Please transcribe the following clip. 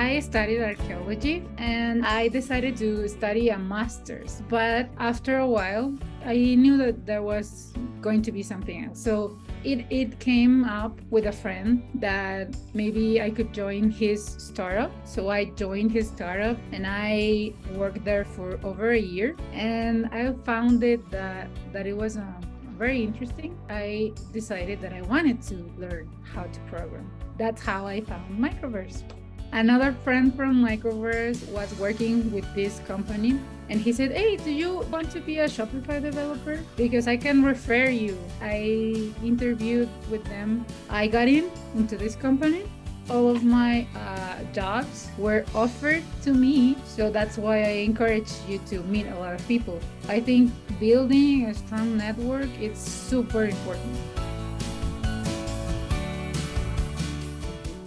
I studied archaeology and I decided to study a master's. But after a while, I knew that there was going to be something else. So it, it came up with a friend that maybe I could join his startup. So I joined his startup and I worked there for over a year. And I found it that, that it was um, very interesting. I decided that I wanted to learn how to program. That's how I found Microverse. Another friend from Microverse was working with this company and he said, Hey, do you want to be a Shopify developer? Because I can refer you. I interviewed with them. I got in into this company. All of my uh, jobs were offered to me. So that's why I encourage you to meet a lot of people. I think building a strong network is super important.